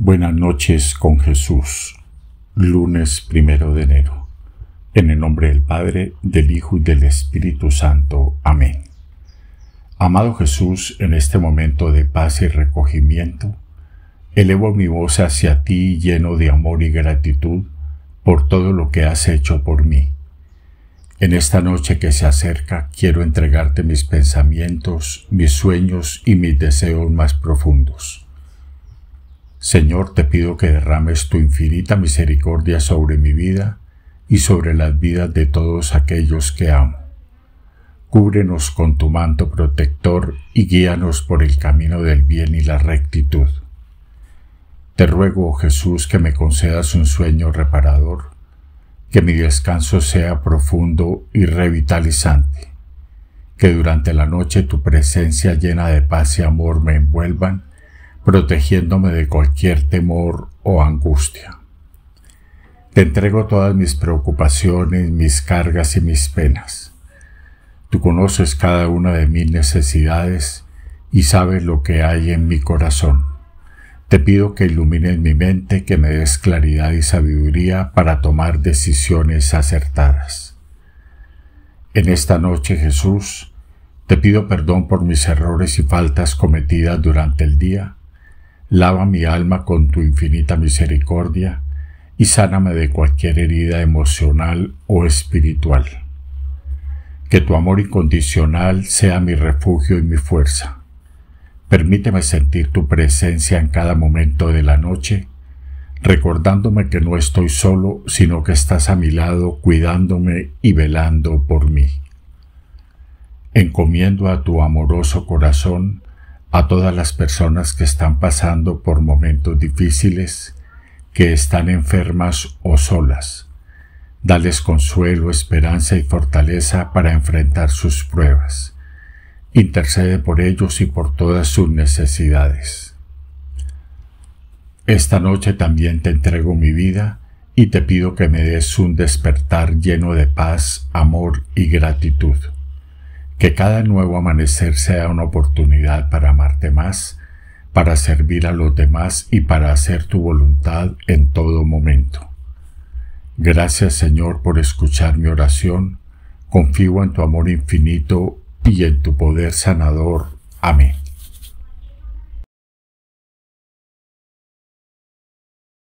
Buenas noches con Jesús, lunes primero de enero. En el nombre del Padre, del Hijo y del Espíritu Santo. Amén. Amado Jesús, en este momento de paz y recogimiento, elevo mi voz hacia ti lleno de amor y gratitud por todo lo que has hecho por mí. En esta noche que se acerca, quiero entregarte mis pensamientos, mis sueños y mis deseos más profundos. Señor, te pido que derrames tu infinita misericordia sobre mi vida y sobre las vidas de todos aquellos que amo. Cúbrenos con tu manto protector y guíanos por el camino del bien y la rectitud. Te ruego, oh Jesús, que me concedas un sueño reparador, que mi descanso sea profundo y revitalizante, que durante la noche tu presencia llena de paz y amor me envuelvan protegiéndome de cualquier temor o angustia. Te entrego todas mis preocupaciones, mis cargas y mis penas. Tú conoces cada una de mis necesidades y sabes lo que hay en mi corazón. Te pido que ilumines mi mente, que me des claridad y sabiduría para tomar decisiones acertadas. En esta noche, Jesús, te pido perdón por mis errores y faltas cometidas durante el día Lava mi alma con tu infinita misericordia y sáname de cualquier herida emocional o espiritual. Que tu amor incondicional sea mi refugio y mi fuerza. Permíteme sentir tu presencia en cada momento de la noche, recordándome que no estoy solo, sino que estás a mi lado cuidándome y velando por mí. Encomiendo a tu amoroso corazón a todas las personas que están pasando por momentos difíciles, que están enfermas o solas. Dales consuelo, esperanza y fortaleza para enfrentar sus pruebas. Intercede por ellos y por todas sus necesidades. Esta noche también te entrego mi vida y te pido que me des un despertar lleno de paz, amor y gratitud que cada nuevo amanecer sea una oportunidad para amarte más, para servir a los demás y para hacer tu voluntad en todo momento. Gracias Señor por escuchar mi oración, confío en tu amor infinito y en tu poder sanador. Amén.